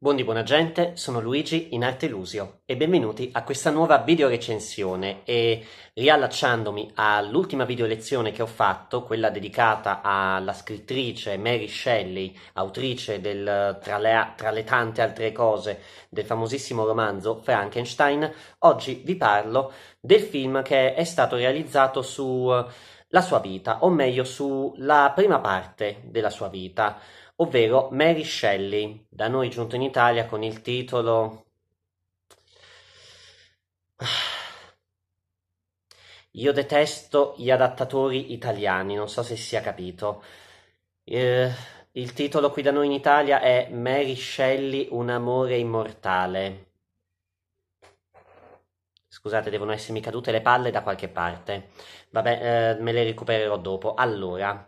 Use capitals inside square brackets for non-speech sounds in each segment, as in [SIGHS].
Buondì buona gente, sono Luigi in Arte Lusio e benvenuti a questa nuova video recensione. E riallacciandomi all'ultima video lezione che ho fatto, quella dedicata alla scrittrice Mary Shelley, autrice del, tra, le, tra le tante altre cose del famosissimo romanzo Frankenstein, oggi vi parlo del film che è stato realizzato sulla sua vita, o meglio sulla prima parte della sua vita ovvero Mary Shelley, da noi giunto in Italia con il titolo [SIGHS] Io detesto gli adattatori italiani, non so se sia capito. Eh, il titolo qui da noi in Italia è Mary Shelley, un amore immortale. Scusate, devono essermi cadute le palle da qualche parte. Vabbè, eh, me le recupererò dopo. Allora,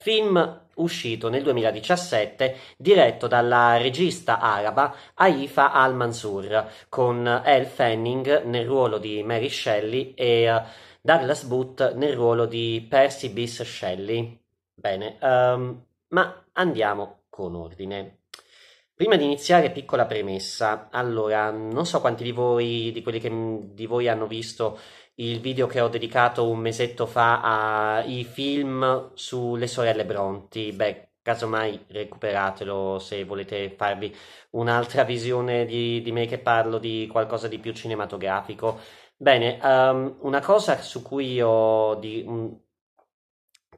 Film uscito nel 2017 diretto dalla regista araba Haifa Al-Mansur con Elle Fanning nel ruolo di Mary Shelley e uh, Douglas Booth nel ruolo di Percy Bysshe Shelley. Bene, um, ma andiamo con ordine. Prima di iniziare, piccola premessa. Allora, non so quanti di voi, di quelli che di voi hanno visto il video che ho dedicato un mesetto fa ai film sulle sorelle Bronti. Beh, casomai recuperatelo se volete farvi un'altra visione di, di me che parlo di qualcosa di più cinematografico. Bene, um, una cosa su cui ho di, un,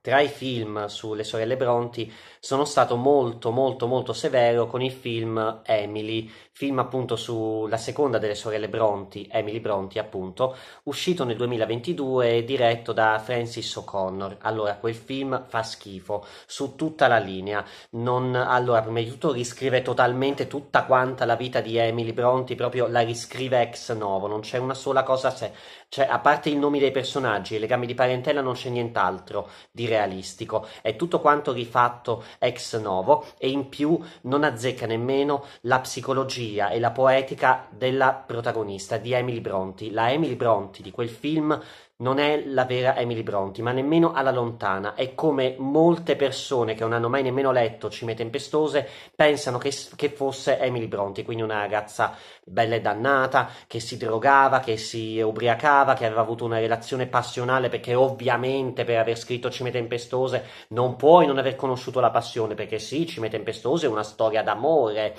tra i film sulle sorelle Bronti sono stato molto molto molto severo con il film Emily, film appunto sulla seconda delle sorelle Bronti, Emily Bronti appunto, uscito nel 2022 e diretto da Francis O'Connor. Allora, quel film fa schifo su tutta la linea. Non, allora, prima di tutto riscrive totalmente tutta quanta la vita di Emily Bronti, proprio la riscrive ex novo, non c'è una sola cosa se, cioè a parte i nomi dei personaggi i legami di parentela non c'è nient'altro di realistico, è tutto quanto rifatto ex novo e in più non azzecca nemmeno la psicologia e la poetica della protagonista di Emily Bronte. La Emily Bronte di quel film non è la vera Emily Bronte, ma nemmeno alla lontana. È come molte persone che non hanno mai nemmeno letto Cime Tempestose pensano che, che, fosse Emily Bronte, quindi una ragazza bella e dannata, che si drogava, che si ubriacava, che aveva avuto una relazione passionale, perché ovviamente per aver scritto Cime Tempestose non puoi non aver conosciuto la passione, perché sì, Cime Tempestose è una storia d'amore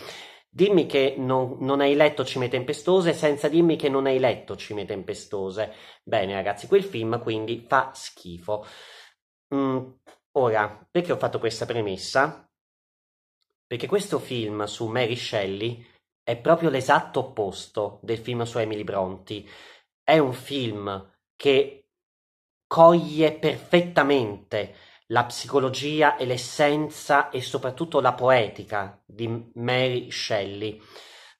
Dimmi che non, non, hai letto Cime Tempestose senza dirmi che non hai letto Cime Tempestose. Bene, ragazzi, quel film quindi fa schifo. Mm, ora, perché ho fatto questa premessa? Perché questo film su Mary Shelley è proprio l'esatto opposto del film su Emily Bronte. È un film che coglie perfettamente la psicologia e l'essenza e soprattutto la poetica di Mary Shelley.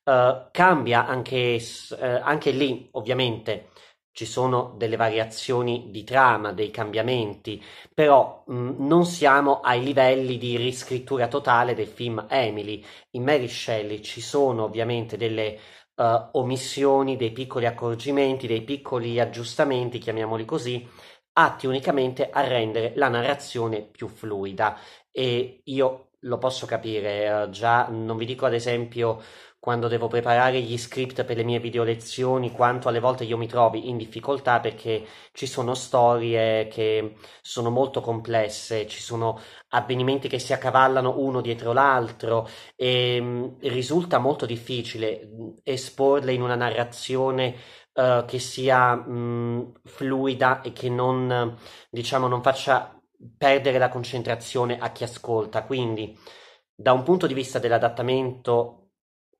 Uh, cambia anche, uh, anche lì, ovviamente, ci sono delle variazioni di trama, dei cambiamenti, però mh, mm, non siamo ai livelli di riscrittura totale del film Emily. In Mary Shelley ci sono ovviamente delle uh, omissioni, dei piccoli accorgimenti, dei piccoli aggiustamenti, chiamiamoli così, atti unicamente a rendere la narrazione più fluida. E io lo posso capire, eh, già non vi dico ad esempio quando devo preparare gli script per le mie video lezioni, quanto alle volte io mi trovi in difficoltà perché ci sono storie che sono molto complesse, ci sono avvenimenti che si accavallano uno dietro l'altro e mm, risulta molto difficile mm, esporle in una narrazione uh, che sia mh, mm, fluida e che non, diciamo, non faccia perdere la concentrazione a chi ascolta. Quindi, da un punto di vista dell'adattamento,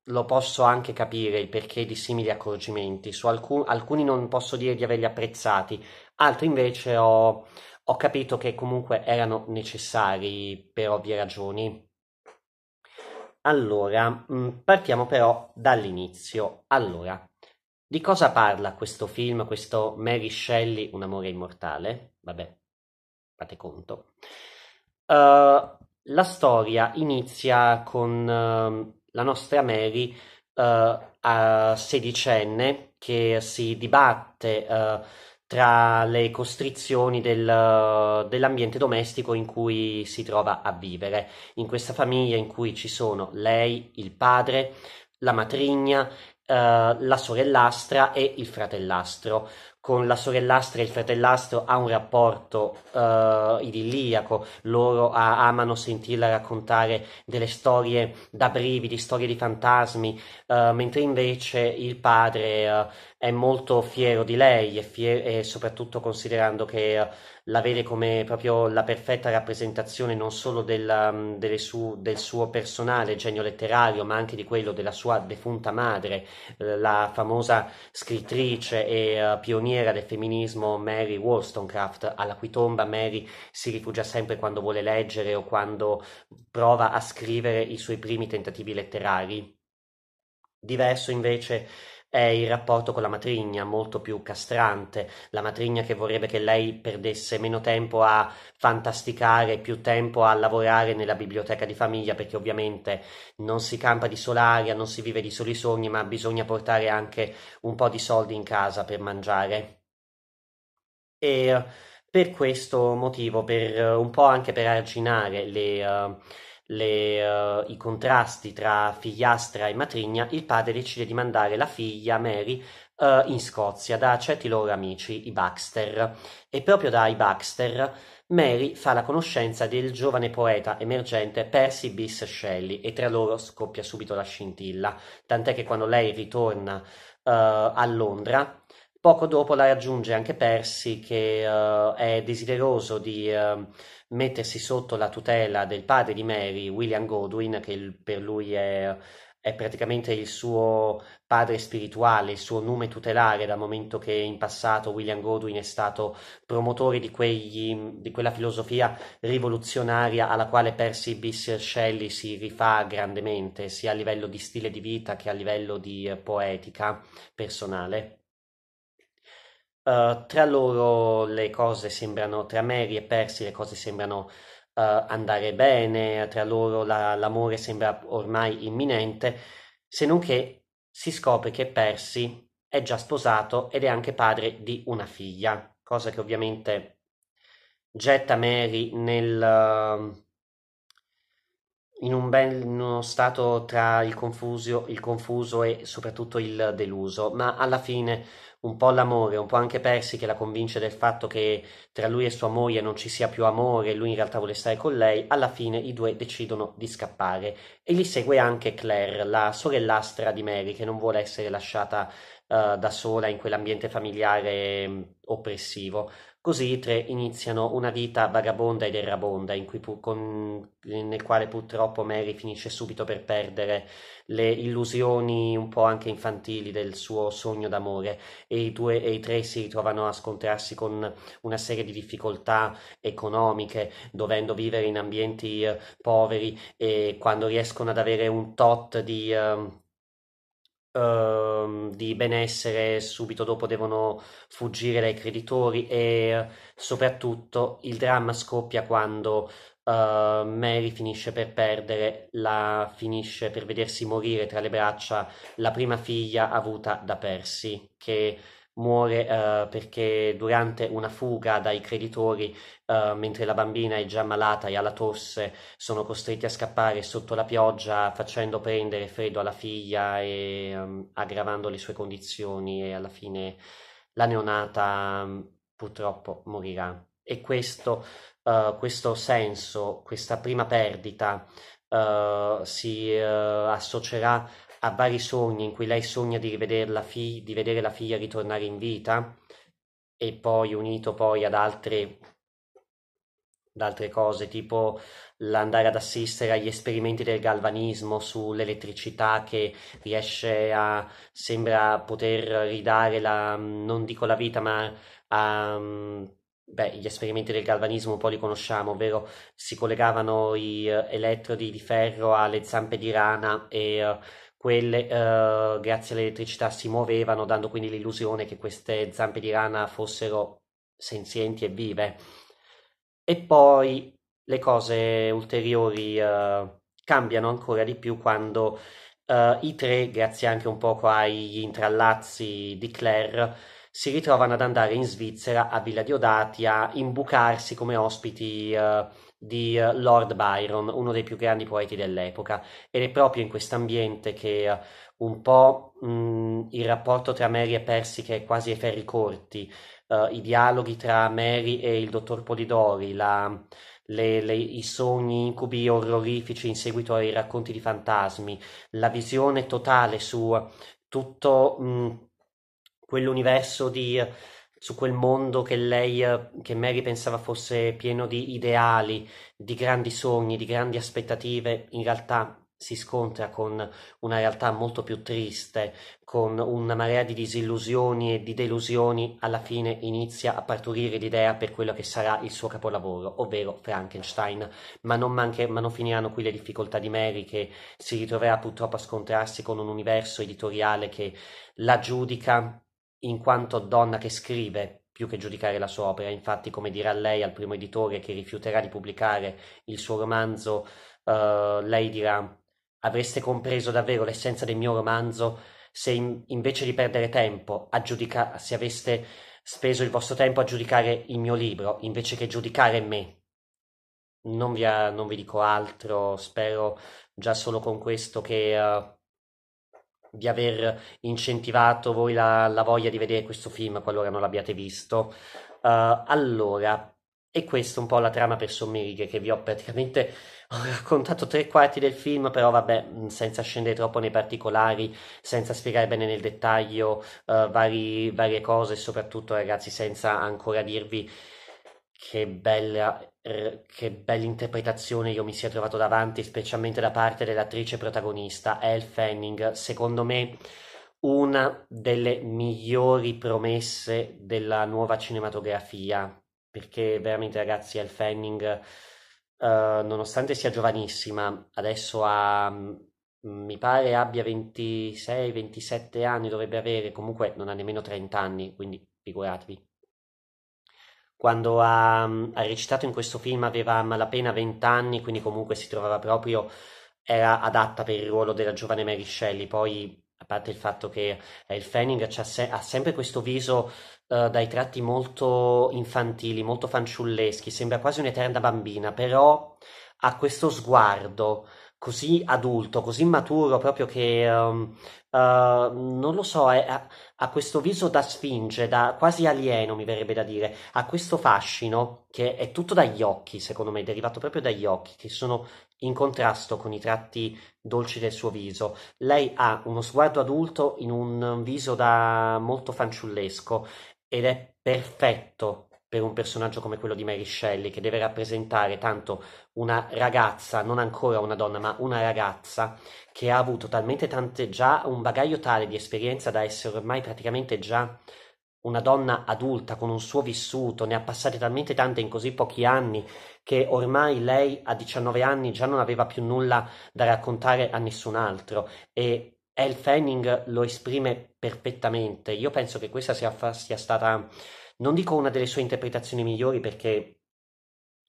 lo posso anche capire il perché di simili accorgimenti. Su alcun, alcuni non posso dire di averli apprezzati, altri invece ho, ho capito che comunque erano necessari per ovvie ragioni. Allora, mm, partiamo però dall'inizio. Allora, di cosa parla questo film, questo Mary Shelley, Un amore immortale? Vabbè, fate conto. Uh, la storia inizia con uh, la nostra Mary uh, sedicenne che si dibatte tra le costrizioni del, dell'ambiente domestico in cui si trova a vivere. In questa famiglia in cui ci sono lei, il padre, la matrigna, eh, la sorellastra e il fratellastro con la sorellastra e il fratellastro ha un rapporto uh, idilliaco, loro a- amano sentirla raccontare delle storie da brividi, storie di fantasmi, uh, mentre invece il padre uh, è molto fiero di lei e, fier- e soprattutto considerando che la vede come proprio la perfetta rappresentazione non solo della, mm, su- del suo personale genio letterario, ma anche di quello della sua defunta madre, la famosa scrittrice e pioniera pioniera del femminismo Mary Wollstonecraft, alla cui tomba Mary si rifugia sempre quando vuole leggere o quando prova a scrivere i suoi primi tentativi letterari. Diverso invece è il rapporto con la matrigna, molto più castrante, la matrigna che vorrebbe che lei perdesse meno tempo a fantasticare, più tempo a lavorare nella biblioteca di famiglia, perché ovviamente non si campa di solaria, non si vive di soli sogni, ma bisogna portare anche un po' di soldi in casa per mangiare. E per questo motivo, per un po' anche per arginare le... Uh, le, uh, i contrasti tra figliastra e matrigna, il padre decide di mandare la figlia Mary uh, in Scozia da certi loro amici, i Baxter, e proprio dai Baxter Mary fa la conoscenza del giovane poeta emergente Percy Bysshe Shelley e tra loro scoppia subito la scintilla, tant'è che quando lei ritorna uh, a Londra Poco dopo la raggiunge anche Percy che uh, è desideroso di uh, mettersi sotto la tutela del padre di Mary, William Godwin, che per lui è, è, praticamente il suo padre spirituale, il suo nome tutelare, dal momento che in passato William Godwin è stato promotore di, quegli, di quella filosofia rivoluzionaria alla quale Percy Bysshe Shelley si rifà grandemente, sia a livello di stile di vita che a livello di uh, poetica personale. Uh, tra loro le cose sembrano, tra Mary e Percy le cose sembrano uh, andare bene, tra loro la, l'amore sembra ormai imminente, se non che si scopre che Percy è già sposato ed è anche padre di una figlia, cosa che ovviamente getta Mary nel, in un bel in uno stato tra il confuso, il confuso e soprattutto il deluso, ma alla fine un po' l'amore, un po' anche Percy che la convince del fatto che tra lui e sua moglie non ci sia più amore e lui in realtà vuole stare con lei, alla fine i due decidono di scappare e li segue anche Claire, la sorellastra di Mary che non vuole essere lasciata uh, da sola in quell'ambiente familiare um, oppressivo. Così i tre iniziano una vita vagabonda ed errabonda, pu- con, nel quale purtroppo Mary finisce subito per perdere le illusioni un po' anche infantili del suo sogno d'amore. E i, due, e i tre si ritrovano a scontrarsi con una serie di difficoltà economiche, dovendo vivere in ambienti uh, poveri e quando riescono ad avere un tot di... Uh, uh, di benessere subito dopo devono fuggire dai creditori e soprattutto il dramma scoppia quando uh, Mary finisce per perdere la finisce per vedersi morire tra le braccia la prima figlia avuta da Percy che muore uh, perché durante una fuga dai creditori, uh, mentre la bambina è già malata e ha la tosse, sono costretti a scappare sotto la pioggia facendo prendere freddo alla figlia e um, aggravando le sue condizioni e alla fine la neonata um, purtroppo morirà. E questo, uh, questo senso, questa prima perdita si associerà ha vari sogni in cui lei sogna di, fi- di vedere la figlia ritornare in vita e poi unito poi ad altre, ad altre cose tipo l'andare ad assistere agli esperimenti del galvanismo sull'elettricità che riesce a sembra poter ridare la non dico la vita ma a Beh, gli esperimenti del galvanismo un po' li conosciamo, ovvero si collegavano gli uh, elettrodi di ferro alle zampe di rana e uh, quelle uh, grazie all'elettricità si muovevano, dando quindi l'illusione che queste zampe di rana fossero senzienti e vive. E poi le cose ulteriori uh, cambiano ancora di più quando uh, i tre, grazie anche un poco agli intrallazzi di Claire, si ritrovano ad andare in Svizzera a Villa Diodati a imbucarsi come ospiti uh, di uh, Lord Byron, uno dei più grandi poeti dell'epoca, ed è proprio in questo ambiente che uh, un po' mh, il rapporto tra Mary e Percy che è quasi ai ferri corti, i dialoghi tra Mary e il dottor Polidori, la, le, le, i sogni incubi orrorifici in seguito ai racconti di fantasmi, la visione totale su tutto mh, quell'universo di su quel mondo che lei, che Mary pensava fosse pieno di ideali, di grandi sogni, di grandi aspettative, in realtà si scontra con una realtà molto più triste, con una marea di disillusioni e di delusioni, alla fine inizia a partorire l'idea per quello che sarà il suo capolavoro, ovvero Frankenstein. Ma non, manche, ma non finiranno qui le difficoltà di Mary, che si ritroverà purtroppo a scontrarsi con un universo editoriale che la giudica in quanto donna che scrive, più che giudicare la sua opera. Infatti, come dirà lei al primo editore che rifiuterà di pubblicare il suo romanzo, uh, lei dirà Avreste compreso davvero l'essenza del mio romanzo se in, invece di perdere tempo a giudicare, se aveste speso il vostro tempo a giudicare il mio libro invece che giudicare me. Non vi, non vi dico altro, spero già solo con questo che uh, di aver incentivato voi la, la, voglia di vedere questo film qualora non l'abbiate visto. Uh, allora, e questa è un po' la trama per sommi righe che vi ho praticamente [LAUGHS] ho raccontato tre quarti del film, però vabbè, senza scendere troppo nei particolari, senza spiegare bene nel dettaglio uh, vari, varie cose soprattutto ragazzi senza ancora dirvi che bella, eh, che bella interpretazione io mi sia trovato davanti, specialmente da parte dell'attrice protagonista, Elle Fanning, secondo me una delle migliori promesse della nuova cinematografia perché veramente ragazzi El Fanning, uh, nonostante sia giovanissima, adesso ha, mm, mi pare abbia 26-27 anni, dovrebbe avere, comunque non ha nemmeno 30 anni, quindi figuratevi. Quando ha, ha recitato in questo film aveva malapena 20 anni, quindi comunque si trovava proprio, era adatta per il ruolo della giovane Mary Shelley, poi a parte il fatto che il Fanning se- ha sempre questo viso uh, dai tratti molto infantili, molto fanciulleschi, sembra quasi un'eterna bambina, però ha questo sguardo così adulto, così maturo, proprio che um, uh, non lo so, ha, questo viso da sfinge, da quasi alieno, mi verrebbe da dire, ha questo fascino che è tutto dagli occhi, secondo me, derivato proprio dagli occhi, che sono in contrasto con i tratti dolci del suo viso. Lei ha uno sguardo adulto in un viso da molto fanciullesco ed è perfetto per un personaggio come quello di Mary Shelley, che deve rappresentare tanto una ragazza, non ancora una donna, ma una ragazza che ha avuto talmente tante già un bagaglio tale di esperienza da essere ormai praticamente già una donna adulta con un suo vissuto, ne ha passate talmente tante in così pochi anni che ormai lei a 19 anni già non aveva più nulla da raccontare a nessun altro e Elle Fanning lo esprime perfettamente. Io penso che questa sia, sia stata, non dico una delle sue interpretazioni migliori perché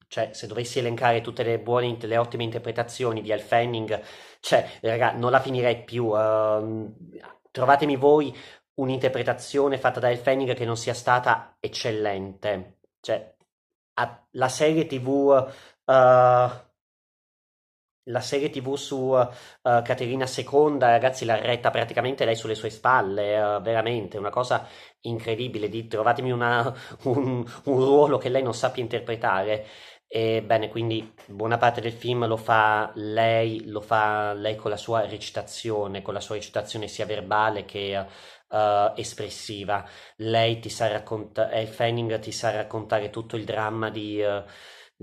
cioè, se dovessi elencare tutte le buone, le ottime interpretazioni di Al Fanning, cioè, raga, non la finirei più. Uh, trovatemi voi un'interpretazione fatta da Al Fanning che non sia stata eccellente. Cioè, la serie TV uh, la serie tv su uh, Caterina II, ragazzi, l'ha retta praticamente lei sulle sue spalle, uh, veramente, una cosa incredibile, di trovatemi una, [LAUGHS] un, un, ruolo che lei non sappia interpretare. Ebbene, quindi buona parte del film lo fa lei, lo fa lei con la sua recitazione, con la sua recitazione sia verbale che uh, espressiva. Lei ti sa raccontare, Fanning ti sa raccontare tutto il dramma di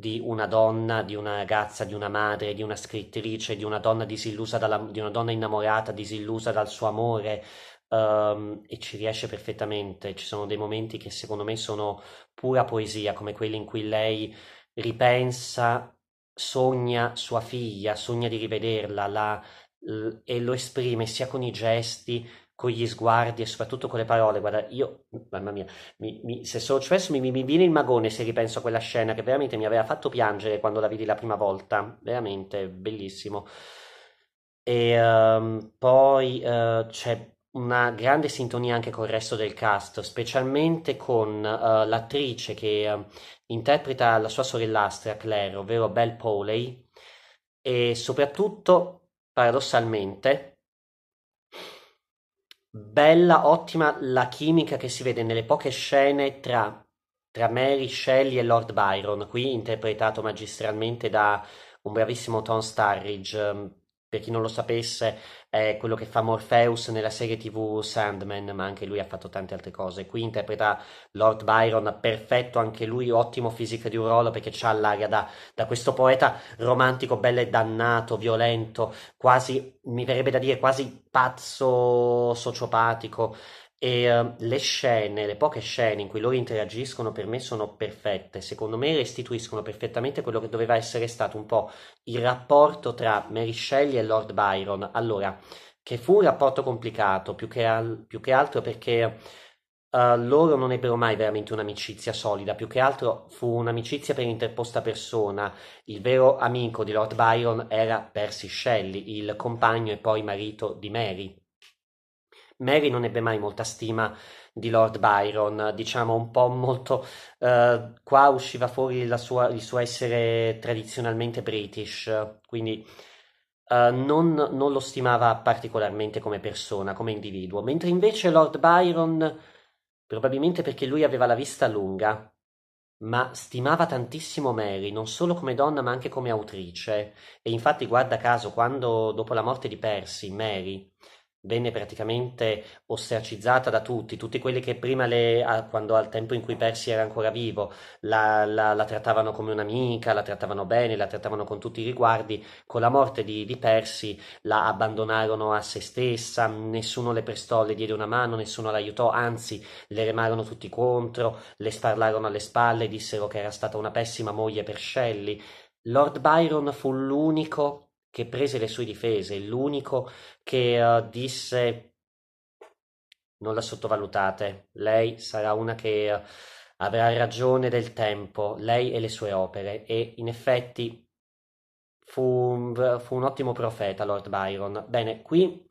di una donna, di una ragazza, di una madre, di una scrittrice, di una donna disillusa dalla, di una donna innamorata, disillusa dal suo amore, um, e ci riesce perfettamente. Ci sono dei momenti che secondo me sono pura poesia, come quelli in cui lei ripensa, sogna sua figlia, sogna di rivederla, la, l- e lo esprime sia con i gesti, con gli sguardi e soprattutto con le parole. Guarda, io, mamma mia, mi, mi, se so, cioè, mi, mi, viene il magone se ripenso a quella scena che veramente mi aveva fatto piangere quando la vidi la prima volta. Veramente bellissimo. E um, poi uh, c'è una grande sintonia anche col resto del cast, specialmente con uh, l'attrice che uh, interpreta la sua sorellastra Claire, ovvero Belle Powley, e soprattutto, paradossalmente, bella, ottima la chimica che si vede nelle poche scene tra, tra Mary Shelley e Lord Byron, qui interpretato magistralmente da un bravissimo Tom Starridge, per chi non lo sapesse, è quello che fa Morpheus nella serie TV Sandman, ma anche lui ha fatto tante altre cose. Qui interpreta Lord Byron, perfetto, anche lui ottimo fisico di un ruolo perché ha l'aria da, da, questo poeta romantico, bello e dannato, violento, quasi, mi verrebbe da dire, quasi pazzo, sociopatico. E uh, le scene, le poche scene in cui loro interagiscono per me sono perfette, secondo me restituiscono perfettamente quello che doveva essere stato un po' il rapporto tra Mary Shelley e Lord Byron. Allora, che fu un rapporto complicato, più che, al- più che altro perché uh, loro non ebbero mai veramente un'amicizia solida, più che altro fu un'amicizia per interposta persona. Il vero amico di Lord Byron era Percy Shelley, il compagno e poi marito di Mary. Mary non ebbe mai molta stima di Lord Byron, diciamo un po' molto... Uh, qua usciva fuori sua, il suo essere tradizionalmente british, quindi uh, non, non, lo stimava particolarmente come persona, come individuo, mentre invece Lord Byron, probabilmente perché lui aveva la vista lunga, ma stimava tantissimo Mary, non solo come donna ma anche come autrice, e infatti guarda caso quando dopo la morte di Percy, Mary venne praticamente ostracizzata da tutti, tutti quelli che prima, le, quando al tempo in cui Percy era ancora vivo, la, la, la, trattavano come un'amica, la trattavano bene, la trattavano con tutti i riguardi, con la morte di, di Percy la abbandonarono a se stessa, nessuno le prestò, le diede una mano, nessuno l'aiutò, anzi le remarono tutti contro, le sparlarono alle spalle, dissero che era stata una pessima moglie per Shelley. Lord Byron fu l'unico che prese le sue difese, l'unico che uh, disse non la sottovalutate, lei sarà una che uh, avrà ragione del tempo, lei e le sue opere e in effetti fu fu un ottimo profeta Lord Byron. Bene, qui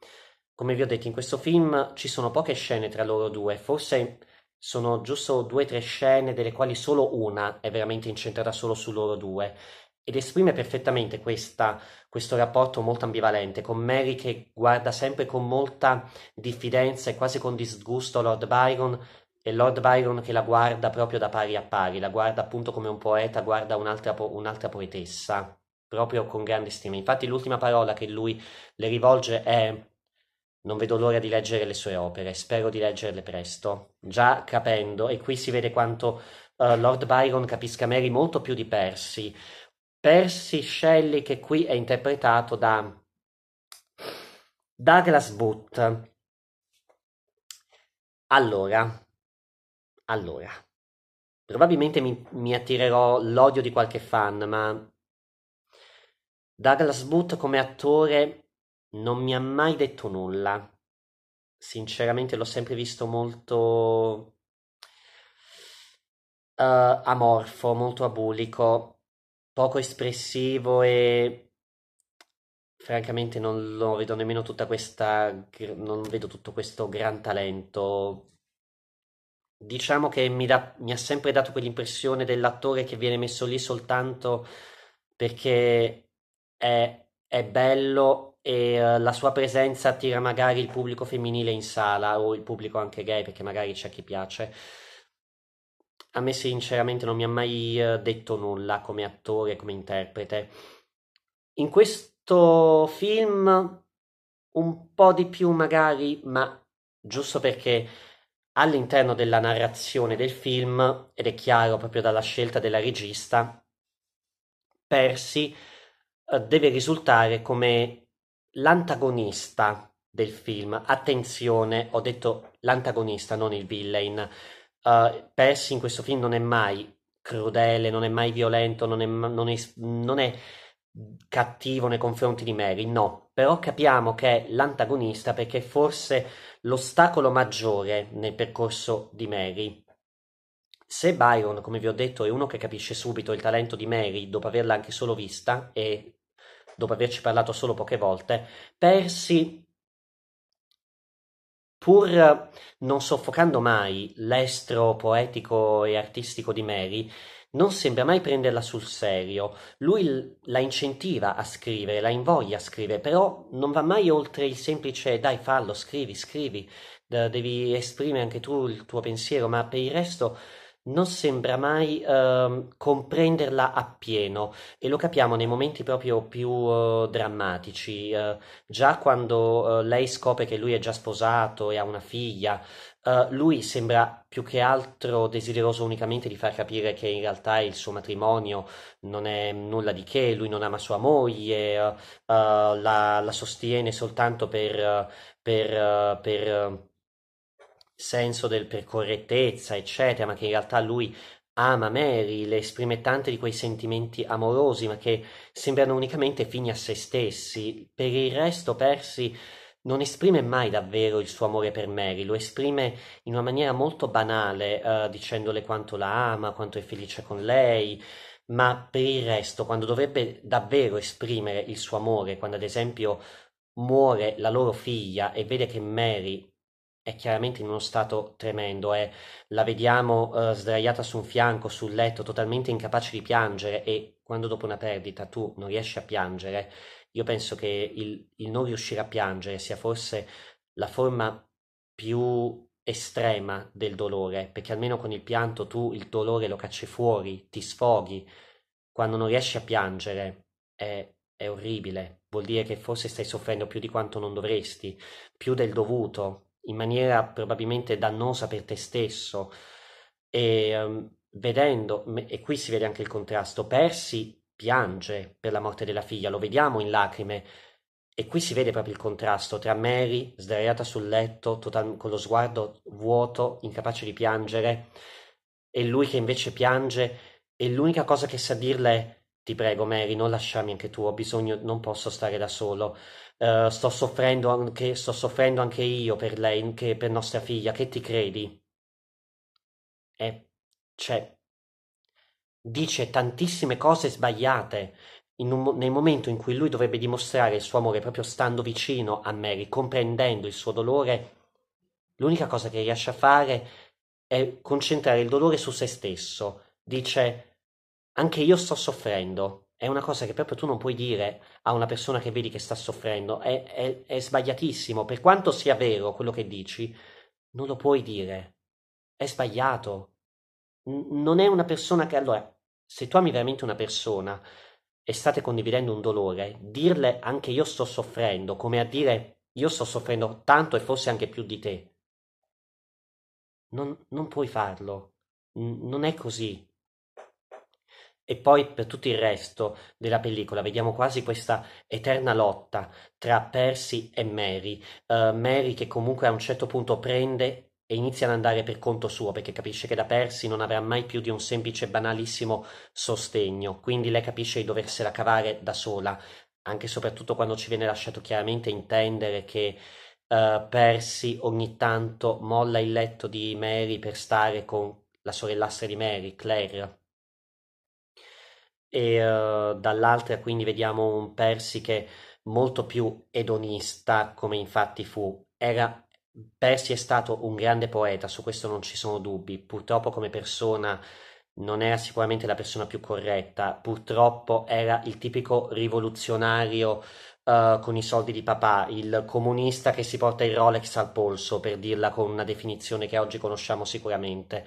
come vi ho detto in questo film ci sono poche scene tra loro due, forse sono giusto due o tre scene delle quali solo una è veramente incentrata solo su loro due ed esprime perfettamente questa, questo rapporto molto ambivalente con Mary che guarda sempre con molta diffidenza e quasi con disgusto Lord Byron e Lord Byron che la guarda proprio da pari a pari, la guarda appunto come un poeta guarda un'altra, un'altra poetessa, proprio con grande stima. Infatti l'ultima parola che lui le rivolge è non vedo l'ora di leggere le sue opere, spero di leggerle presto. Già capendo, e qui si vede quanto uh, Lord Byron capisca Mary molto più di Percy, Percy Shelley che qui è interpretato da Douglas Booth. Allora, allora, probabilmente mi, mi attirerò l'odio di qualche fan, ma Douglas Booth come attore non mi ha mai detto nulla. Sinceramente l'ho sempre visto molto uh, amorfo, molto abulico poco espressivo e francamente non lo vedo nemmeno tutta questa non vedo tutto questo gran talento. Diciamo che mi, da, mi ha sempre dato quell'impressione dell'attore che viene messo lì soltanto perché è, è bello e uh, la sua presenza attira magari il pubblico femminile in sala o il pubblico anche gay perché magari c'è chi piace a me sinceramente non mi ha mai eh, detto nulla come attore, come interprete. In questo film un po' di più magari, ma giusto perché all'interno della narrazione del film, ed è chiaro proprio dalla scelta della regista, Percy eh, deve risultare come l'antagonista del film. Attenzione, ho detto l'antagonista, non il villain uh, Percy in questo film non è mai crudele, non è mai violento, non è, non è, non è cattivo nei confronti di Mary, no, però capiamo che è l'antagonista perché è forse l'ostacolo maggiore nel percorso di Mary. Se Byron, come vi ho detto, è uno che capisce subito il talento di Mary dopo averla anche solo vista e dopo averci parlato solo poche volte, Percy pur non soffocando mai l'estro poetico e artistico di Mary, non sembra mai prenderla sul serio. Lui la incentiva a scrivere, la invoglia a scrivere, però non va mai oltre il semplice dai fallo, scrivi, scrivi, devi esprimere anche tu il tuo pensiero, ma per il resto non sembra mai uh, comprenderla appieno e lo capiamo nei momenti proprio più uh, drammatici, uh, già quando lei scopre che lui è già sposato e ha una figlia, lui sembra più che altro desideroso unicamente di far capire che in realtà il suo matrimonio non è nulla di che, lui non ama sua moglie, la, la, sostiene soltanto per, per, per senso del per correttezza, eccetera, ma che in realtà lui ama Mary, le esprime tanti di quei sentimenti amorosi, ma che sembrano unicamente fini a se stessi. Per il resto Percy non esprime mai davvero il suo amore per Mary, lo esprime in una maniera molto banale, uh, dicendole quanto la ama, quanto è felice con lei, ma per il resto, quando dovrebbe davvero esprimere il suo amore, quando ad esempio muore la loro figlia e vede che Mary è chiaramente in uno stato tremendo, è, la vediamo uh, sdraiata su un fianco, sul letto, totalmente incapace di piangere e quando dopo una perdita tu non riesci a piangere, io penso che il, il non riuscire a piangere sia forse la forma più estrema del dolore, perché almeno con il pianto tu il dolore lo cacci fuori, ti sfoghi, quando non riesci a piangere è, è orribile, vuol dire che forse stai soffrendo più di quanto non dovresti, più del dovuto, in maniera probabilmente dannosa per te stesso. E um, vedendo, e qui si vede anche il contrasto, Percy piange per la morte della figlia, lo vediamo in lacrime e qui si vede proprio il contrasto tra Mary sdraiata sul letto total- con lo sguardo vuoto, incapace di piangere e lui che invece piange e l'unica cosa che sa dirle è ti prego Mary non lasciarmi anche tu, ho bisogno, non posso stare da solo Uh, sto soffrendo anche, sto soffrendo anche io per lei, anche per nostra figlia, che ti credi? E, cioè, dice tantissime cose sbagliate un, nel momento in cui lui dovrebbe dimostrare il suo amore proprio stando vicino a Mary, comprendendo il suo dolore, l'unica cosa che riesce a fare è concentrare il dolore su se stesso. Dice, anche io sto soffrendo, è una cosa che proprio tu non puoi dire a una persona che vedi che sta soffrendo, è, è, è sbagliatissimo, per quanto sia vero quello che dici, non lo puoi dire, è sbagliato. N- non è una persona che allora, se tu ami veramente una persona e state condividendo un dolore, dirle anche io sto soffrendo, come a dire io sto soffrendo tanto e forse anche più di te. Non, non puoi farlo, N- non è così. E poi per tutto il resto della pellicola vediamo quasi questa eterna lotta tra Percy e Mary. Uh, Mary che comunque a un certo punto prende e inizia ad andare per conto suo perché capisce che da Percy non avrà mai più di un semplice banalissimo sostegno, quindi lei capisce di doversela cavare da sola, anche e soprattutto quando ci viene lasciato chiaramente intendere che uh, Percy ogni tanto molla il letto di Mary per stare con la sorellastra di Mary, Claire e uh, dall'altra quindi vediamo un Percy che molto più edonista come infatti fu. Era, Percy è stato un grande poeta, su questo non ci sono dubbi, purtroppo come persona non era sicuramente la persona più corretta, purtroppo era il tipico rivoluzionario uh, con i soldi di papà, il comunista che si porta il Rolex al polso, per dirla con una definizione che oggi conosciamo sicuramente.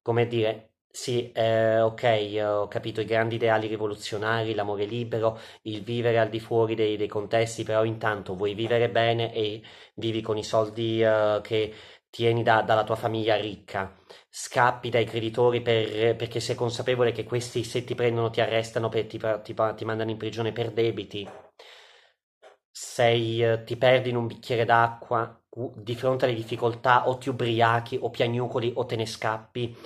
Come dire, sì, eh, ok, ho capito i grandi ideali rivoluzionari, l'amore libero, il vivere al di fuori dei, dei contesti, però intanto vuoi vivere bene e vivi con i soldi eh, che tieni da- dalla tua famiglia ricca, scappi dai creditori per- perché sei consapevole che questi se ti prendono ti arrestano, per- ti, ti- ti mandano in prigione per debiti, sei, eh, ti perdi in un bicchiere d'acqua di fronte alle difficoltà o ti ubriachi o piagnucoli o te ne scappi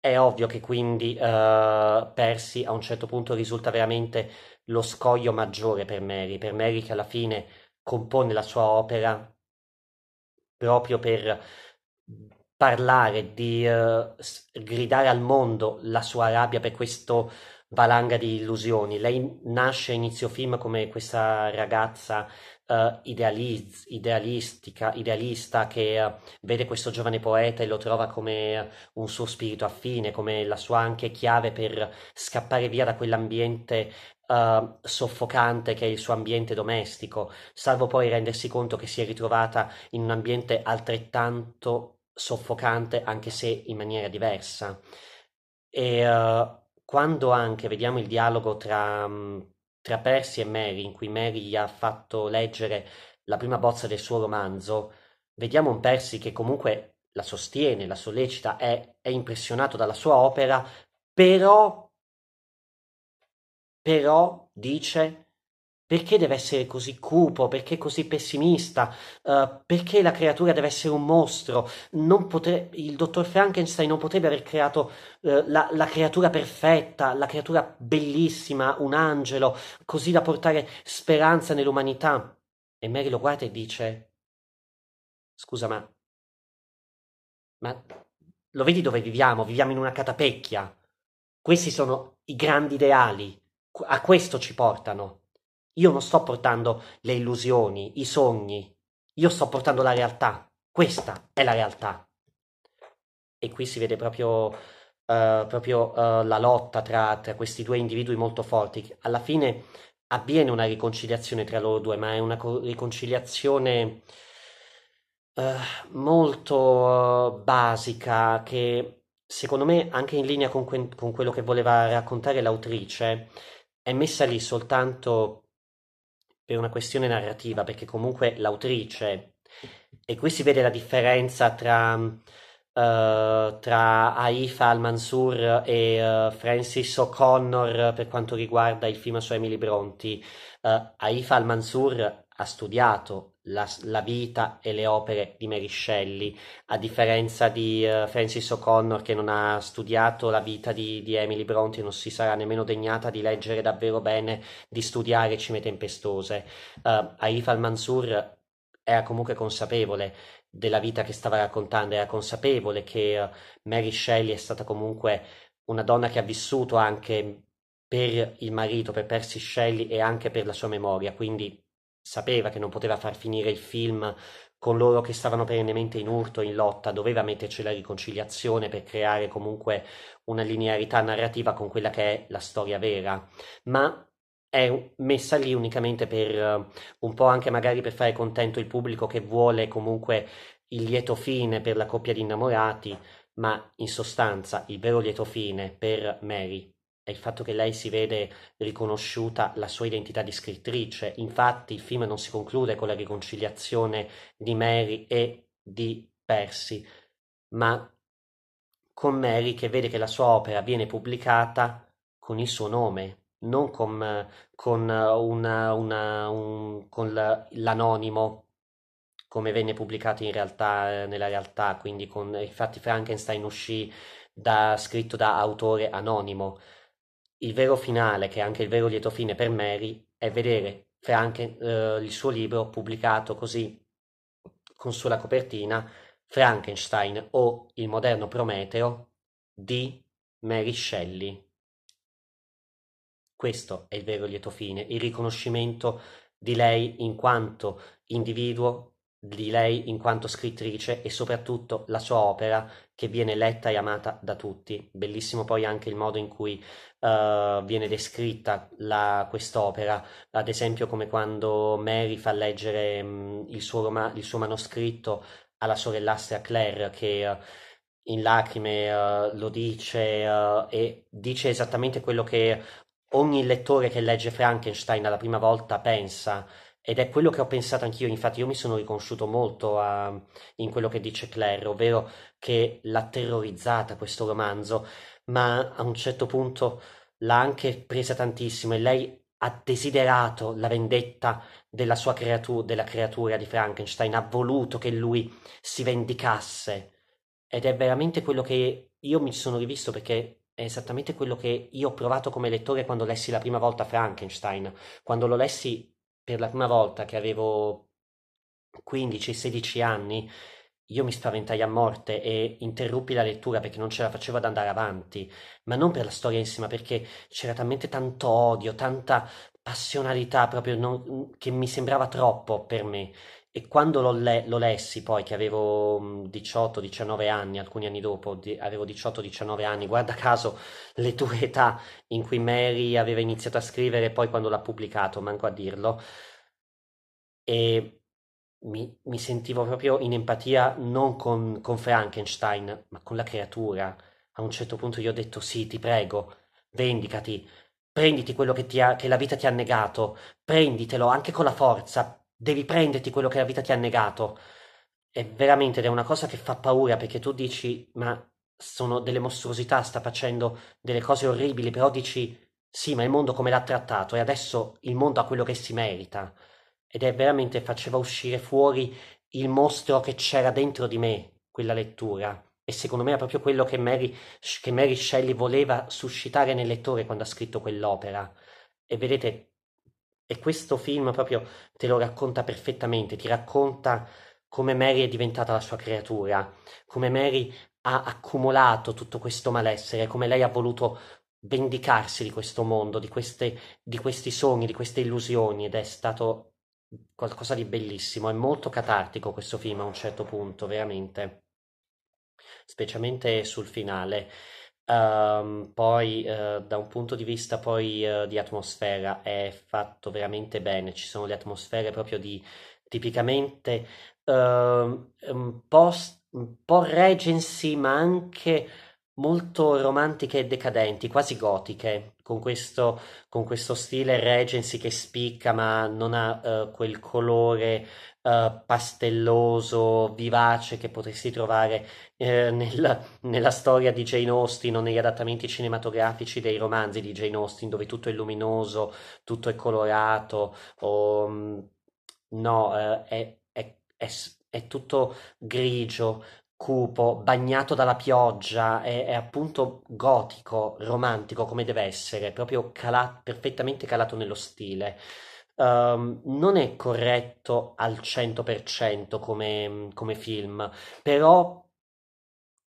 è ovvio che quindi uh, Percy a un certo punto risulta veramente lo scoglio maggiore per Mary, per Mary che alla fine compone la sua opera proprio per parlare, di uh, gridare al mondo la sua rabbia per questo valanga di illusioni. Lei nasce a inizio film come questa ragazza uh, idealiz- idealistica, idealista che uh, vede questo giovane poeta e lo trova come un suo spirito affine, come la sua anche chiave per scappare via da quell'ambiente uh, soffocante che è il suo ambiente domestico, salvo poi rendersi conto che si è ritrovata in un ambiente altrettanto soffocante, anche se in maniera diversa. E uh, quando anche vediamo il dialogo tra, tra Percy e Mary, in cui Mary gli ha fatto leggere la prima bozza del suo romanzo, vediamo un Percy che comunque la sostiene, la sollecita, è, è impressionato dalla sua opera, però però dice perché deve essere così cupo, perché così pessimista, uh, perché la creatura deve essere un mostro. Potre- il dottor Frankenstein non potrebbe aver creato uh, la, la, creatura perfetta, la creatura bellissima, un angelo, così da portare speranza nell'umanità. E Mary lo guarda e dice, scusa ma, ma lo vedi dove viviamo? Viviamo in una catapecchia. Questi sono i grandi ideali a questo ci portano. Io non sto portando le illusioni, i sogni, io sto portando la realtà. Questa è la realtà. E qui si vede proprio, uh, proprio uh, la lotta tra, tra questi due individui molto forti. Alla fine avviene una riconciliazione tra loro due, ma è una riconciliazione uh, molto basica che secondo me anche in linea con, que- con quello che voleva raccontare l'autrice è messa lì soltanto per una questione narrativa, perché comunque l'autrice, e qui si vede la differenza tra, uh, tra Aifa al-Mansur e uh, Francis O'Connor per quanto riguarda il film su Emily Bronte. Uh, Aifa al-Mansur ha studiato la, la, vita e le opere di Mary Shelley, a differenza di uh, Francis O'Connor che non ha studiato la vita di, di Emily Bronte, non si sarà nemmeno degnata di leggere davvero bene, di studiare cime tempestose. Uh, Arif al-Mansur era comunque consapevole della vita che stava raccontando, era consapevole che uh, Mary Shelley è stata comunque una donna che ha vissuto anche per il marito, per Percy Shelley e anche per la sua memoria, quindi sapeva che non poteva far finire il film con loro che stavano perennemente in urto, in lotta, doveva metterci la riconciliazione per creare comunque una linearità narrativa con quella che è la storia vera, ma è messa lì unicamente per uh, un po' anche magari per fare contento il pubblico che vuole comunque il lieto fine per la coppia di innamorati, ma in sostanza il vero lieto fine per Mary è il fatto che lei si vede riconosciuta la sua identità di scrittrice. Infatti il film non si conclude con la riconciliazione di Mary e di Percy, ma con Mary che vede che la sua opera viene pubblicata con il suo nome, non con, con, una, una, un, con l'anonimo come venne pubblicato in realtà nella realtà, quindi con infatti Frankenstein uscì da, scritto da autore anonimo il vero finale, che è anche il vero lieto fine per Mary, è vedere Franken, eh, il suo libro pubblicato così con sulla copertina Frankenstein o il moderno Prometeo di Mary Shelley. Questo è il vero lieto fine, il riconoscimento di lei in quanto individuo di lei in quanto scrittrice e soprattutto la sua opera che viene letta e amata da tutti. Bellissimo poi anche il modo in cui uh, viene descritta la, quest'opera, ad esempio come quando Mary fa leggere um, il, suo roma- il, suo manoscritto alla sorellastra Claire che uh, in lacrime uh, lo dice e dice esattamente quello che ogni lettore che legge Frankenstein alla prima volta pensa ed è quello che ho pensato anch'io, infatti io mi sono riconosciuto molto a, in quello che dice Claire, ovvero che l'ha terrorizzata questo romanzo, ma a un certo punto l'ha anche presa tantissimo e lei ha desiderato la vendetta della sua creatura, della creatura di Frankenstein, ha voluto che lui si vendicasse. Ed è veramente quello che io mi sono rivisto perché è esattamente quello che io ho provato come lettore quando lessi la prima volta Frankenstein, quando lo lessi per la prima volta che avevo 15-16 anni, io mi spaventai a morte e interruppi la lettura perché non ce la facevo ad andare avanti, ma non per la storia in sé, ma perché c'era talmente tanto odio, tanta passionalità proprio non, che mi sembrava troppo per me. E quando lo, le- lo lessi poi, che avevo 18-19 anni, alcuni anni dopo, di- avevo 18-19 anni, guarda caso le tue [LAUGHS] età in cui Mary aveva iniziato a scrivere e poi quando l'ha pubblicato, manco a dirlo, e mi, mi sentivo proprio in empatia non con, con Frankenstein, ma con la creatura. A un certo punto gli ho detto sì, ti prego, vendicati, prenditi quello che, ha- che la vita ti ha negato, prenditelo anche con la forza, devi prenderti quello che la vita ti ha negato. È veramente ed è una cosa che fa paura perché tu dici, ma sono delle mostruosità, sta facendo delle cose orribili, però dici, sì, ma il mondo come l'ha trattato e adesso il mondo ha quello che si merita. Ed è veramente, faceva uscire fuori il mostro che c'era dentro di me, quella lettura. E secondo me è proprio quello che Mary, che Mary Shelley voleva suscitare nel lettore quando ha scritto quell'opera. E vedete, e questo film proprio te lo racconta perfettamente, ti racconta come Mary è diventata la sua creatura, come Mary ha accumulato tutto questo malessere, come lei ha voluto vendicarsi di questo mondo, di, queste, di questi sogni, di queste illusioni ed è stato qualcosa di bellissimo, è molto catartico questo film a un certo punto, veramente, specialmente sul finale. Um, poi uh, da un punto di vista poi uh, di atmosfera è fatto veramente bene, ci sono le atmosfere proprio di tipicamente uh, un po', un po' Regency ma anche molto romantiche e decadenti, quasi gotiche, con questo, con questo stile Regency che spicca ma non ha uh, quel colore uh, pastelloso, vivace che potresti trovare uh, nel, nella storia di Jane Austen o negli adattamenti cinematografici dei romanzi di Jane Austen dove tutto è luminoso, tutto è colorato, o, mm, no, è, è, è, è tutto grigio, cupo, bagnato dalla pioggia, è, è appunto gotico, romantico come deve essere, proprio cala- perfettamente calato nello stile. Um, non è corretto al 100% come, come film, però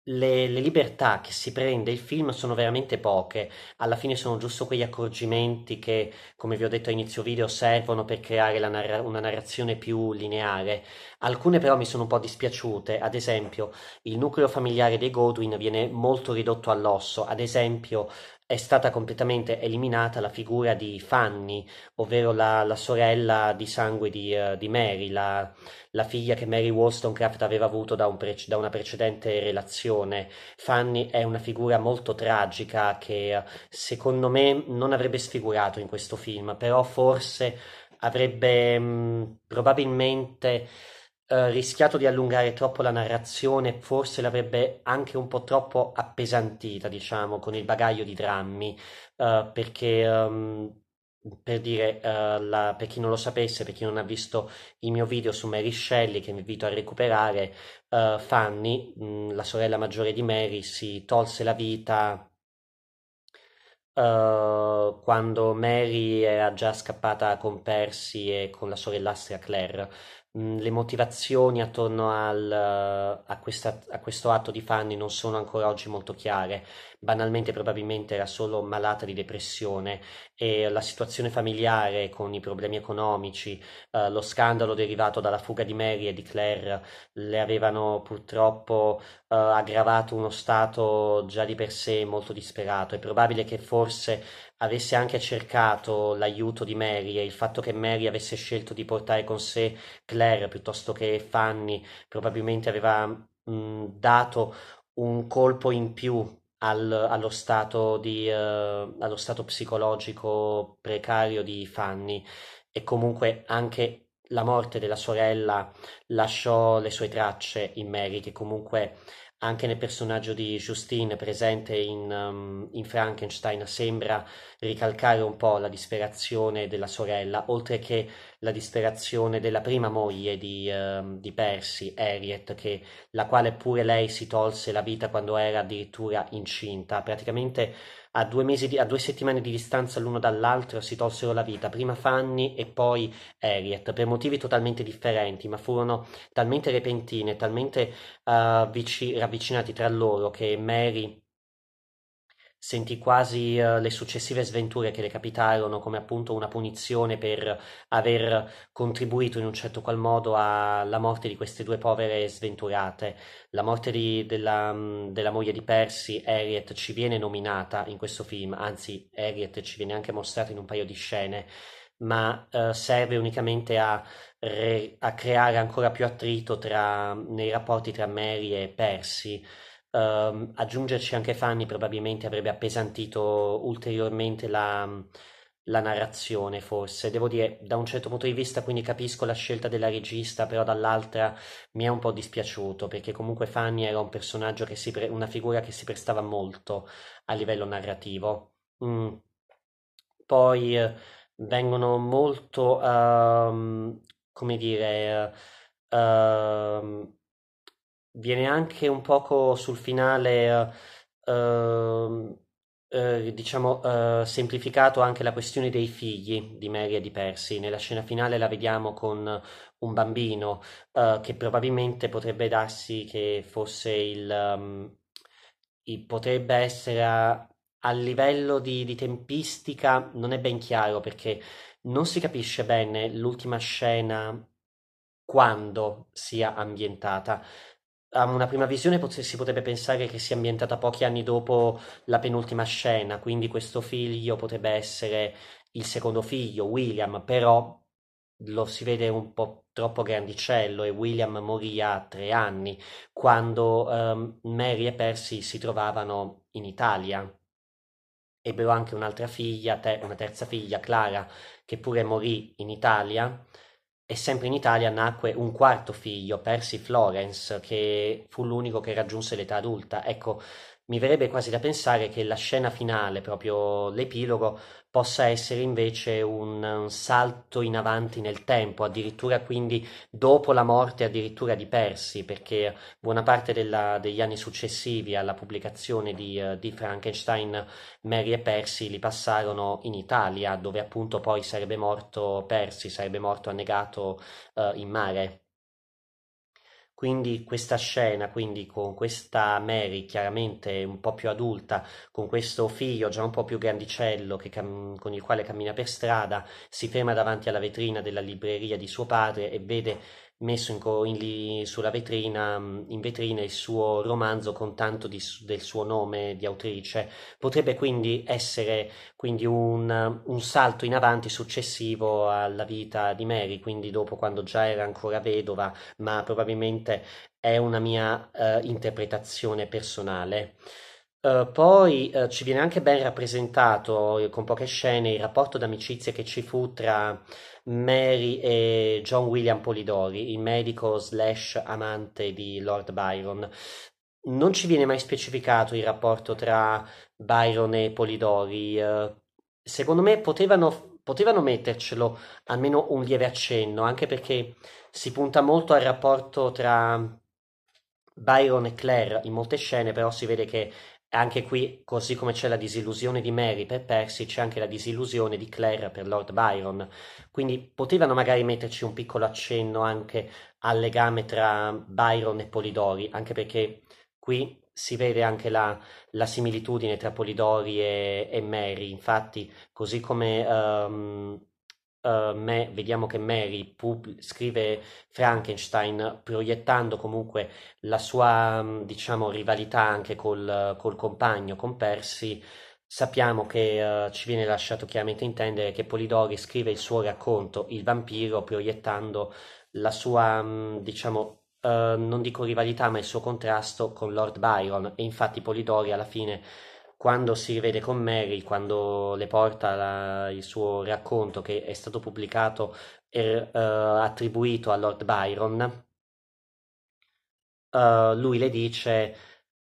le, le, libertà che si prende il film sono veramente poche, alla fine sono giusto quegli accorgimenti che, come vi ho detto a inizio video, servono per creare narra- una narrazione più lineare. Alcune però mi sono un po' dispiaciute, ad esempio il nucleo familiare dei Godwin viene molto ridotto all'osso, ad esempio è stata completamente eliminata la figura di Fanny, ovvero la, la sorella di sangue di, uh, di Mary, la, la, figlia che Mary Wollstonecraft aveva avuto da, un pre- da, una precedente relazione. Fanny è una figura molto tragica che uh, secondo me non avrebbe sfigurato in questo film, però forse avrebbe mh, mm, probabilmente eh, rischiato di allungare troppo la narrazione, forse l'avrebbe anche un po' troppo appesantita, diciamo, con il bagaglio di drammi, uh, perché um, per dire, uh, la, per chi non lo sapesse, per chi non ha visto il mio video su Mary Shelley, che vi invito a recuperare, Fanny, mh, la sorella maggiore di Mary, si tolse la vita. Uh, quando Mary era già scappata con Percy e con la sorellastra Claire, Mm, le motivazioni attorno al, a, questa, a, questo atto di Fanny non sono ancora oggi molto chiare. Banalmente, probabilmente era solo malata di depressione e la situazione familiare con i problemi economici, eh, lo scandalo derivato dalla fuga di Mary e di Claire le avevano purtroppo eh, aggravato uno stato già di per sé molto disperato. È probabile che forse avesse anche cercato l'aiuto di Mary e il fatto che Mary avesse scelto di portare con sé Claire piuttosto che Fanny probabilmente aveva mh, dato un colpo in più al, allo, stato di, uh, allo stato psicologico precario di Fanny. E comunque anche la morte della sorella lasciò le sue tracce in Mary che comunque anche nel personaggio di Justine presente in, um, in, Frankenstein sembra ricalcare un po' la disperazione della sorella, oltre che la disperazione della prima moglie di, uh, di Percy, Harriet, che, la quale pure lei si tolse la vita quando era addirittura incinta. Praticamente a due, di, a due settimane di distanza l'uno dall'altro si tolsero la vita, prima Fanny e poi Harriet, per motivi totalmente differenti, ma furono talmente repentine, talmente uh, vici, ravvicinati tra loro che Mary sentì quasi uh, le successive sventure che le capitarono come appunto una punizione per aver contribuito in un certo qual modo alla morte di queste due povere sventurate. La morte di, della, della, moglie di Percy, Harriet, ci viene nominata in questo film, anzi Harriet ci viene anche mostrata in un paio di scene, ma uh, serve unicamente a, re, a, creare ancora più attrito tra, nei rapporti tra Mary e Percy. Uh, aggiungerci anche Fanny probabilmente avrebbe appesantito ulteriormente la, la, narrazione, forse. Devo dire, da un certo punto di vista, quindi capisco la scelta della regista, però dall'altra mi è un po' dispiaciuto, perché comunque Fanny era un personaggio che si pre- una figura che si prestava molto a livello narrativo. Mm. Poi eh, vengono molto, uh, come dire, uh, viene anche un poco sul finale, uh, diciamo, semplificato anche la questione dei figli di Mary e di Percy. Nella scena finale la vediamo con un bambino che probabilmente potrebbe darsi che fosse il, um, il potrebbe essere a, a livello di, di tempistica non è ben chiaro perché non si capisce bene l'ultima scena quando sia ambientata a una prima visione si potrebbe pensare che sia ambientata pochi anni dopo la penultima scena, quindi questo figlio potrebbe essere il secondo figlio, William, però lo si vede un po' troppo grandicello e William morì a tre anni quando um, Mary e Percy si trovavano in Italia. Ebbero anche un'altra figlia, te- una terza figlia, Clara, che pure morì in Italia e sempre in Italia nacque un quarto figlio, Percy Florence, che fu l'unico che raggiunse l'età adulta. Ecco, mi verrebbe quasi da pensare che la scena finale, proprio l'epilogo, possa essere invece un, un, salto in avanti nel tempo, addirittura quindi dopo la morte addirittura di Percy, perché buona parte della, degli anni successivi alla pubblicazione di, uh, di, Frankenstein, Mary e Percy li passarono in Italia, dove appunto poi sarebbe morto Percy, sarebbe morto annegato uh, in mare. Quindi questa scena, quindi con questa Mary chiaramente un po' più adulta, con questo figlio già un po' più grandicello cam- con il quale cammina per strada, si ferma davanti alla vetrina della libreria di suo padre e vede messo in, in, sulla vetrina, in vetrina il suo romanzo con tanto di, del suo nome di autrice. Potrebbe quindi essere quindi un, un, salto in avanti successivo alla vita di Mary, quindi dopo quando già era ancora vedova, ma probabilmente è una mia uh, interpretazione personale. Uh, poi uh, ci viene anche ben rappresentato, con poche scene, il rapporto d'amicizia che ci fu tra Mary e John William Polidori, il medico slash amante di Lord Byron. Non ci viene mai specificato il rapporto tra Byron e Polidori. Secondo me potevano, potevano mettercelo almeno un lieve accenno, anche perché si punta molto al rapporto tra Byron e Claire in molte scene, però si vede che anche qui, così come c'è la disillusione di Mary per Percy, c'è anche la disillusione di Claire per Lord Byron. Quindi potevano magari metterci un piccolo accenno anche al legame tra Byron e Polidori, anche perché qui si vede anche la, la similitudine tra Polidori e, e, Mary. Infatti, così come um, uh, me, vediamo che Mary pub- scrive Frankenstein proiettando comunque la sua, mm, diciamo, rivalità anche col, col compagno, con Percy, sappiamo che uh, ci viene lasciato chiaramente intendere che Polidori scrive il suo racconto, Il vampiro, proiettando la sua, mm, diciamo, Uh, non dico rivalità, ma il suo contrasto con Lord Byron. E infatti Polidori alla fine quando si rivede con Mary, quando le porta la, il suo racconto che è stato pubblicato e uh, attribuito a Lord Byron, uh, lui le dice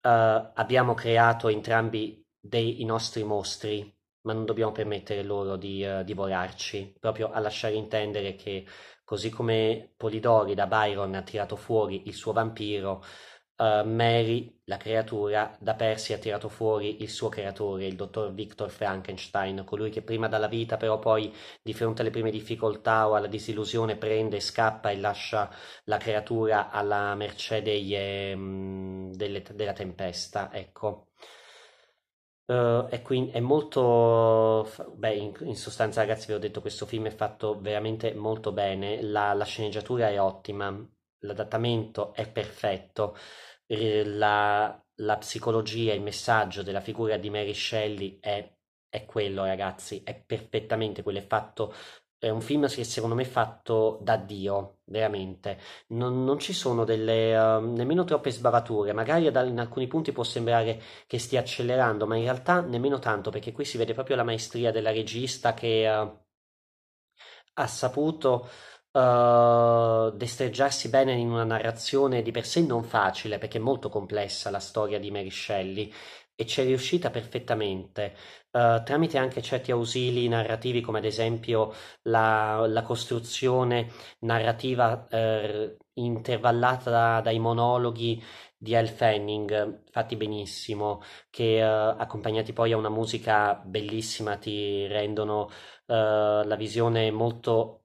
uh, abbiamo creato entrambi dei, i nostri mostri, ma non dobbiamo permettere loro di divorarci, proprio a lasciare intendere che così come Polidori da Byron ha tirato fuori il suo vampiro, uh, Mary, la creatura, da Percy ha tirato fuori il suo creatore, il dottor Victor Frankenstein, colui che prima dà la vita, però poi di fronte alle prime difficoltà o alla disillusione prende, scappa e lascia la creatura alla mercé dei, eh, delle, della tempesta. Ecco. Uh, e quindi è molto, beh, in, in, sostanza, ragazzi, vi ho detto, questo film è fatto veramente molto bene. La, la sceneggiatura è ottima, l'adattamento è perfetto, la, la, psicologia, il messaggio della figura di Mary Shelley è, è quello, ragazzi, è perfettamente quello, è fatto è un film che secondo me è fatto da Dio, veramente. Non, non ci sono delle, uh, nemmeno troppe sbavature. Magari in alcuni punti può sembrare che stia accelerando, ma in realtà nemmeno tanto, perché qui si vede proprio la maestria della regista che uh, ha saputo uh, destreggiarsi bene in una narrazione di per sé non facile, perché è molto complessa la storia di Mary Shelley e ci è riuscita perfettamente, uh, tramite anche certi ausili narrativi, come ad esempio la, la costruzione narrativa uh, intervallata da, dai monologhi di Al Fanning, fatti benissimo, che uh, accompagnati poi a una musica bellissima ti rendono la visione molto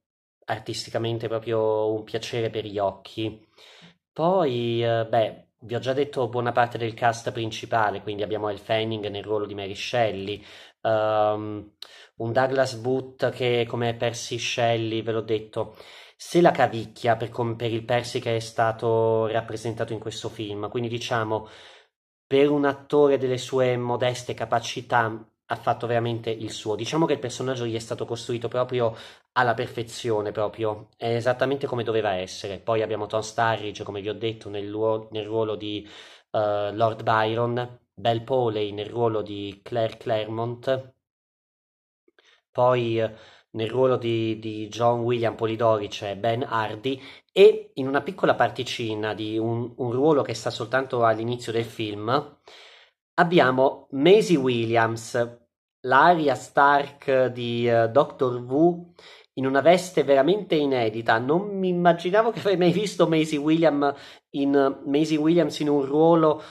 artisticamente proprio un piacere per gli occhi. Poi, beh, vi ho già detto buona parte del cast principale, quindi abbiamo El Fanning nel ruolo di Mary Shelley, um, un Douglas Booth che come Percy Shelley, ve l'ho detto, se la cavicchia per, per il Percy che è stato rappresentato in questo film, quindi diciamo per un attore delle sue modeste capacità ha fatto veramente il suo. Diciamo che il personaggio gli è stato costruito proprio alla perfezione, proprio, è esattamente come doveva essere. Poi abbiamo Tom Starridge, come vi ho detto, nel, luo- nel ruolo di uh, Lord Byron, Belle Poley nel ruolo di Claire Claremont, poi uh, nel ruolo di, di, John William Polidori c'è Ben Hardy e in una piccola particina di un, un ruolo che sta soltanto all'inizio del film abbiamo Maisie Williams, l'aria Stark di uh, Doctor Who in una veste veramente inedita. Non mi immaginavo che avrei mai visto Maisie, William in, Maisie Williams in un ruolo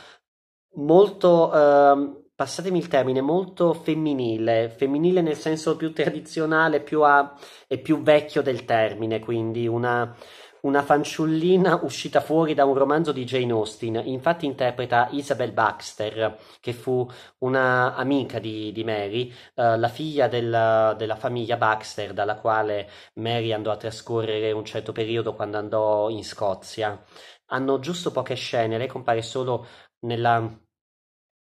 molto, uh, passatemi il termine, molto femminile. Femminile nel senso più tradizionale più a, e più vecchio del termine, quindi una una fanciullina uscita fuori da un romanzo di Jane Austen. Infatti interpreta Isabel Baxter, che fu una amica di, di Mary, uh, la figlia del, della famiglia Baxter, dalla quale Mary andò a trascorrere un certo periodo quando andò in Scozia. Hanno giusto poche scene, lei compare solo nella,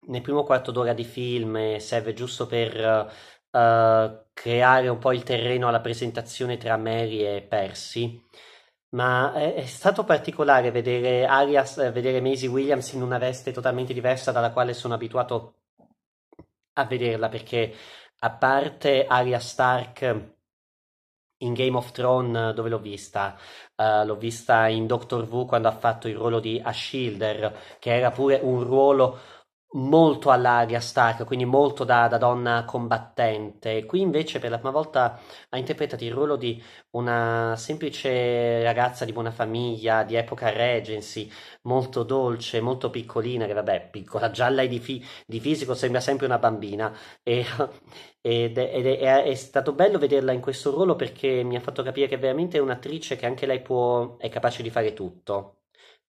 nel primo quarto d'ora di film e serve giusto per uh, creare un po' il terreno alla presentazione tra Mary e Percy. Ma è, stato particolare vedere Arias, eh, vedere Maisie Williams in una veste totalmente diversa dalla quale sono abituato a vederla, perché a parte Arya Stark in Game of Thrones dove l'ho vista? Uh, l'ho vista in Doctor Who quando ha fatto il ruolo di Ashilder, che era pure un ruolo molto all'aria Stark, quindi molto da, da, donna combattente. Qui invece per la prima volta ha interpretato il ruolo di una semplice ragazza di buona famiglia, di epoca Regency, molto dolce, molto piccolina, che vabbè, piccola, gialla e di, fi- di fisico sembra sempre una bambina. E, [LAUGHS] ed, è, ed è, è, stato bello vederla in questo ruolo perché mi ha fatto capire che veramente è un'attrice che anche lei può, è capace di fare tutto.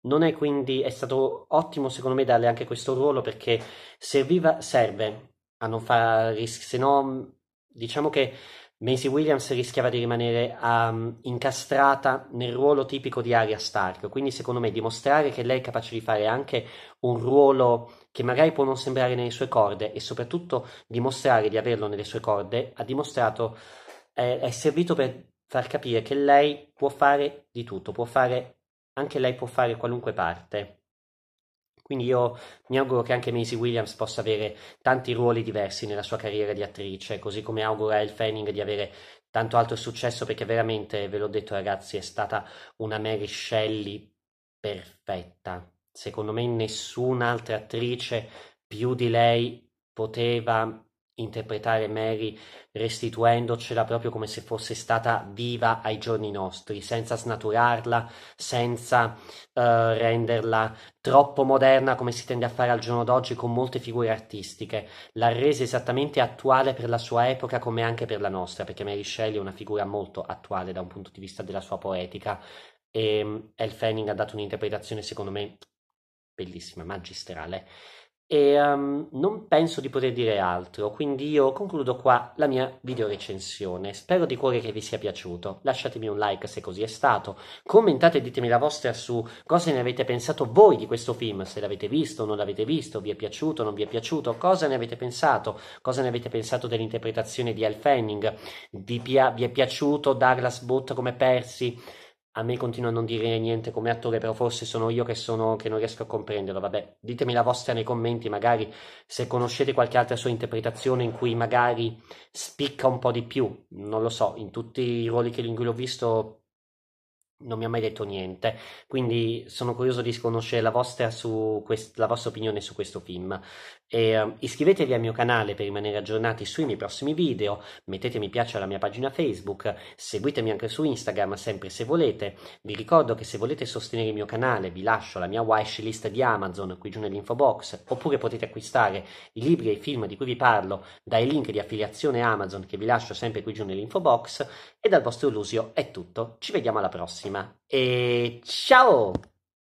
Non è quindi, è stato ottimo secondo me darle anche questo ruolo perché serviva, serve a non far rischi, se no diciamo che Maisie Williams rischiava di rimanere um, incastrata nel ruolo tipico di Arya Stark, quindi secondo me dimostrare che lei è capace di fare anche un ruolo che magari può non sembrare nelle sue corde e soprattutto dimostrare di averlo nelle sue corde, ha dimostrato, è, è servito per far capire che lei può fare di tutto, può fare anche lei può fare qualunque parte. Quindi io mi auguro che anche Maisie Williams possa avere tanti ruoli diversi nella sua carriera di attrice, così come auguro a Elle Fanning di avere tanto altro successo perché veramente, ve l'ho detto ragazzi, è stata una Mary Shelley perfetta. Secondo me nessun'altra attrice più di lei poteva interpretare Mary restituendocela proprio come se fosse stata viva ai giorni nostri, senza snaturarla, senza uh, renderla troppo moderna come si tende a fare al giorno d'oggi con molte figure artistiche. L'ha resa esattamente attuale per la sua epoca come anche per la nostra, perché Mary Shelley è una figura molto attuale da un punto di vista della sua poetica e um, Elle Fanning ha dato un'interpretazione secondo me bellissima, magistrale. E um, non penso di poter dire altro, quindi io concludo qua la mia video recensione. Spero di cuore che vi sia piaciuto. Lasciatemi un like se così è stato. Commentate e ditemi la vostra su cosa ne avete pensato voi di questo film, se l'avete visto o non l'avete visto, vi è piaciuto o non vi è piaciuto, cosa ne avete pensato, cosa ne avete pensato dell'interpretazione di Al Fanning, vi, pia- vi è piaciuto Douglas Booth come Percy? A me continua a non dire niente come attore, però forse sono io che, sono, che non riesco a comprenderlo. Vabbè, ditemi la vostra nei commenti, magari se conoscete qualche altra sua interpretazione in cui magari spicca un po' di più. Non lo so, in tutti i ruoli che, in cui l'ho visto non mi ha mai detto niente, quindi sono curioso di conoscere la vostra, quest- la vostra opinione su questo film. E, uh, iscrivetevi al mio canale per rimanere aggiornati sui miei prossimi video, mettete mi piace alla mia pagina Facebook, seguitemi anche su Instagram sempre se volete. Vi ricordo che se volete sostenere il mio canale vi lascio la mia wishlist di Amazon qui giù nell'info box, oppure potete acquistare i libri e i film di cui vi parlo dai link di affiliazione Amazon che vi lascio sempre qui giù nell'info box. E dal vostro Lusio è tutto, ci vediamo alla prossima e ciao!